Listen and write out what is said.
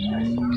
Nice.